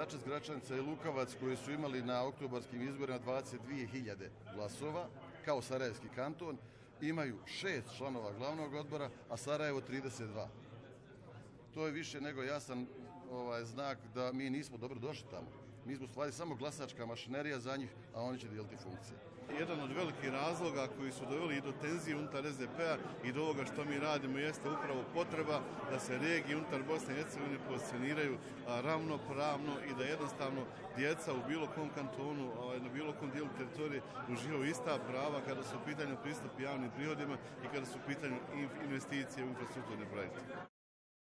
Dačas, Gračanica i Lukavac koji su imali na oktobarskim izborima 22.000 glasova, kao Sarajevski kanton, imaju šest članova glavnog odbora, a Sarajevo 32. To je više nego jasan ovaj znak da mi nismo dobro došli tamo. Mi smo stvari samo glasačka mašinerija za njih, a oni će dijeliti funkcije. Jedan od velikih razloga koji su doveli i do tenzije unutar SDP-a i do ovoga što mi radimo jeste upravo potreba da se regije unutar Bosne i Hercegovine pozicioniraju ravnopravno i da jednostavno djeca u bilo kom kantonu, ovaj, na bilo kom dijelu teritorije uživaju ista prava kada su u pitanju pristup javnim prihodima i kada su u pitanju investicije u infrastrukturne projekte.